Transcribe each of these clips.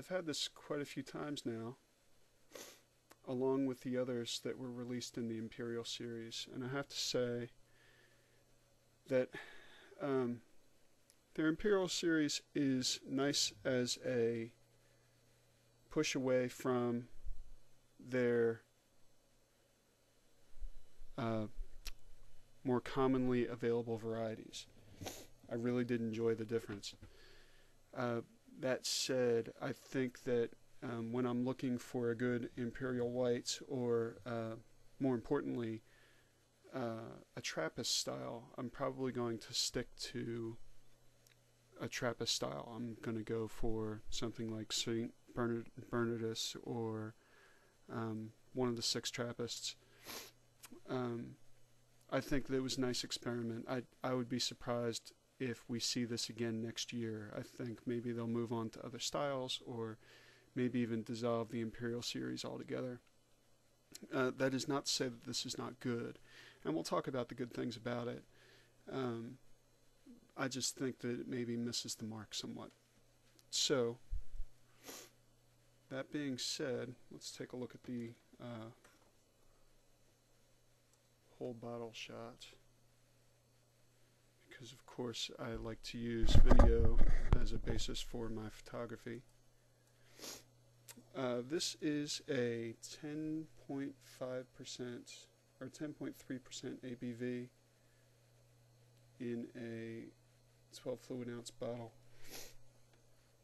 I've had this quite a few times now, along with the others that were released in the Imperial series, and I have to say that um, their Imperial series is nice as a push away from their uh, more commonly available varieties. I really did enjoy the difference. Uh, that said, I think that um, when I'm looking for a good Imperial White, or uh, more importantly, uh, a Trappist style, I'm probably going to stick to a Trappist style. I'm going to go for something like St. Bernard, Bernardus or um, one of the six Trappists. Um, I think that it was a nice experiment. I I would be surprised if we see this again next year. I think maybe they'll move on to other styles or maybe even dissolve the Imperial series altogether. Uh, that is not to say that this is not good, and we'll talk about the good things about it. Um, I just think that it maybe misses the mark somewhat. So, that being said, let's take a look at the uh, whole bottle shot because of course I like to use video as a basis for my photography. Uh, this is a 10.5% or 10.3% ABV in a 12 fluid ounce bottle.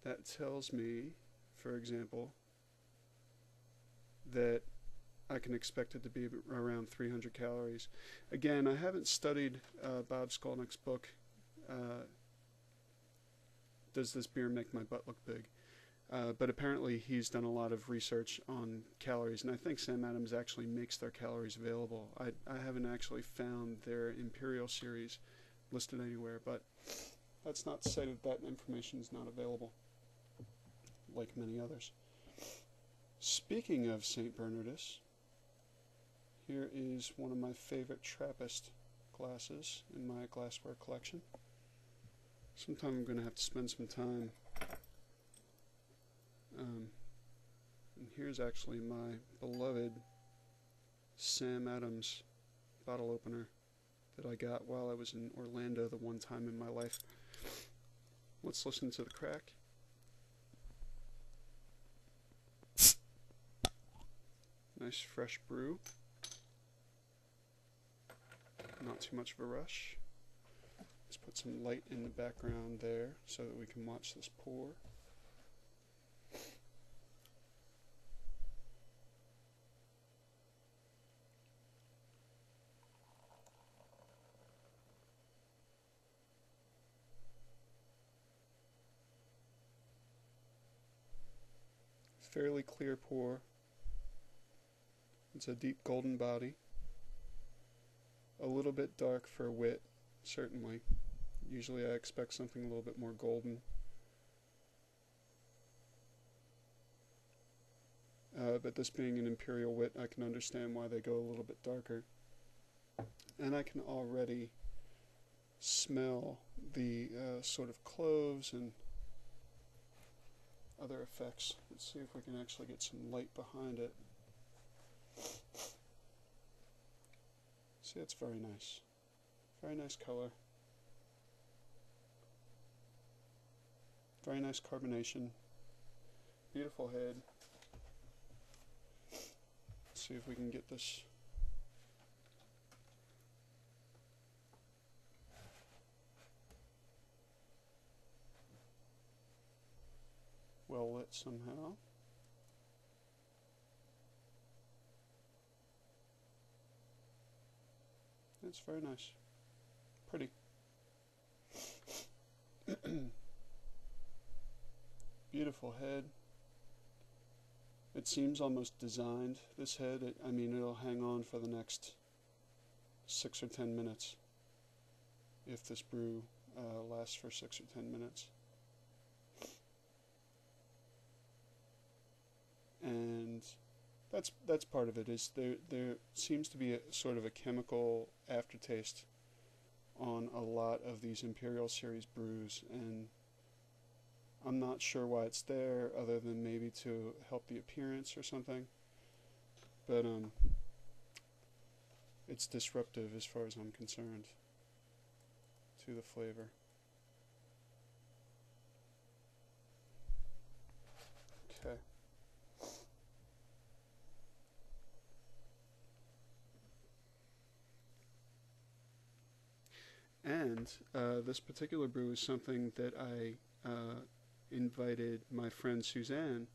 That tells me, for example, that I can expect it to be around 300 calories. Again, I haven't studied uh, Bob Skilnik's book, uh, Does This Beer Make My Butt Look Big? Uh, but apparently he's done a lot of research on calories, and I think Sam Adams actually makes their calories available. I, I haven't actually found their Imperial series listed anywhere, but that's not to say that that information is not available, like many others. Speaking of St. Bernardus, here is one of my favorite Trappist glasses in my glassware collection. Sometime I'm going to have to spend some time. Um, and here's actually my beloved Sam Adams bottle opener that I got while I was in Orlando the one time in my life. Let's listen to the crack. Nice fresh brew not too much of a rush. Let's put some light in the background there so that we can watch this pour. Fairly clear pour. It's a deep golden body a little bit dark for wit, certainly. Usually I expect something a little bit more golden. Uh, but this being an imperial wit, I can understand why they go a little bit darker. And I can already smell the uh, sort of cloves and other effects. Let's see if we can actually get some light behind it. See, it's very nice. Very nice color. Very nice carbonation. Beautiful head. Let's see if we can get this well lit somehow. It's very nice. Pretty. Beautiful head. It seems almost designed, this head. It, I mean, it'll hang on for the next six or ten minutes if this brew uh, lasts for six or ten minutes. And that's that's part of it. Is there there seems to be a sort of a chemical aftertaste on a lot of these Imperial series brews, and I'm not sure why it's there, other than maybe to help the appearance or something. But um, it's disruptive as far as I'm concerned to the flavor. And uh, this particular brew is something that I uh, invited my friend Suzanne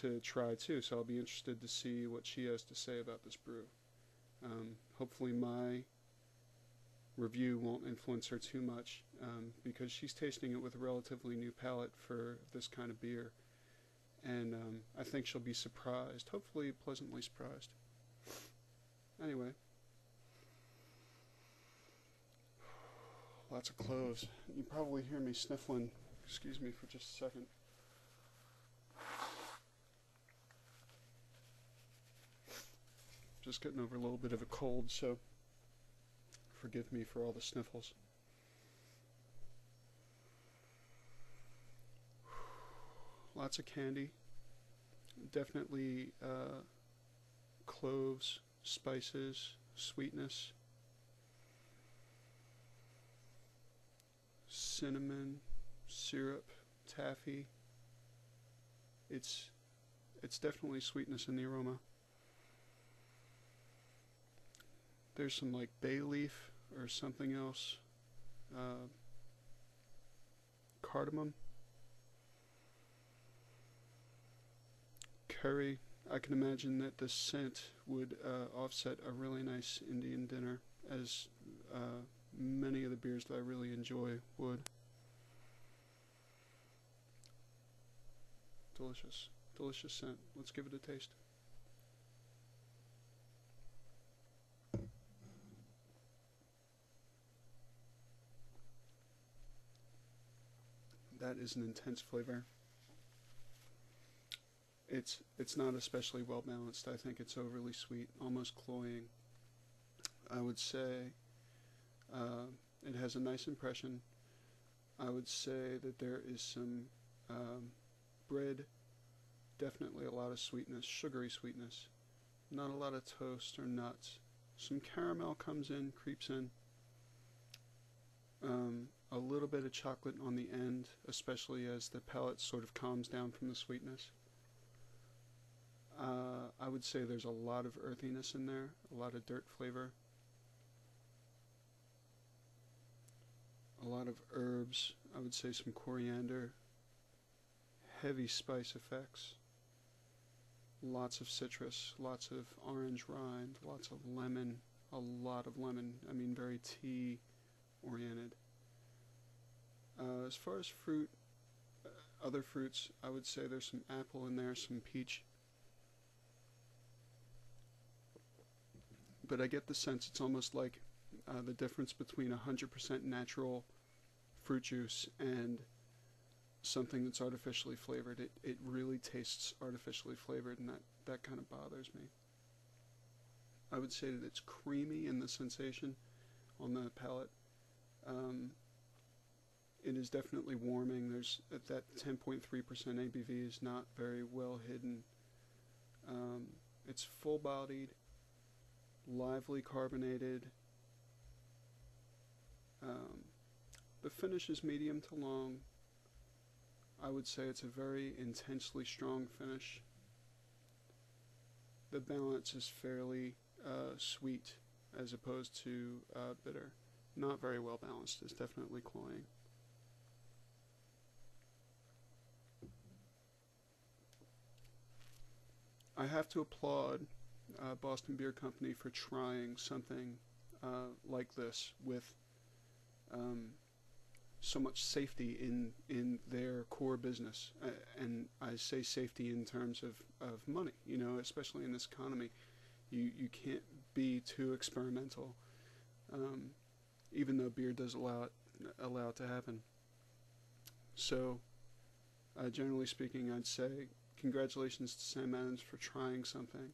to try too. So I'll be interested to see what she has to say about this brew. Um, hopefully, my review won't influence her too much um, because she's tasting it with a relatively new palate for this kind of beer. And um, I think she'll be surprised, hopefully, pleasantly surprised. Anyway. Lots of cloves. You probably hear me sniffling. Excuse me for just a second. Just getting over a little bit of a cold, so forgive me for all the sniffles. Lots of candy. Definitely uh, cloves, spices, sweetness. Cinnamon, syrup, taffy. It's it's definitely sweetness in the aroma. There's some like bay leaf or something else. Uh, cardamom. Curry. I can imagine that the scent would uh, offset a really nice Indian dinner as uh, many of the beers that I really enjoy would. Delicious. Delicious scent. Let's give it a taste. That is an intense flavor. It's it's not especially well balanced. I think it's overly sweet, almost cloying. I would say uh, it has a nice impression. I would say that there is some um, bread, definitely a lot of sweetness, sugary sweetness, not a lot of toast or nuts. Some caramel comes in, creeps in. Um, a little bit of chocolate on the end, especially as the palate sort of calms down from the sweetness. Uh, I would say there's a lot of earthiness in there, a lot of dirt flavor. A lot of herbs. I would say some coriander, heavy spice effects, lots of citrus, lots of orange rind, lots of lemon, a lot of lemon. I mean, very tea oriented. Uh, as far as fruit, uh, other fruits, I would say there's some apple in there, some peach. But I get the sense it's almost like uh, the difference between 100% natural fruit juice and something that's artificially flavored. It, it really tastes artificially flavored, and that, that kind of bothers me. I would say that it's creamy in the sensation on the palate. Um, it is definitely warming. There's that 10.3% ABV is not very well hidden. Um, it's full-bodied, lively carbonated. Um, the finish is medium to long. I would say it's a very intensely strong finish. The balance is fairly uh, sweet as opposed to uh, bitter. Not very well balanced. It's definitely cloying. I have to applaud uh, Boston Beer Company for trying something uh, like this with um, so much safety in in their core business, uh, and I say safety in terms of, of money. You know, especially in this economy, you you can't be too experimental, um, even though beer does allow it allow it to happen. So, uh, generally speaking, I'd say congratulations to Sam Adams for trying something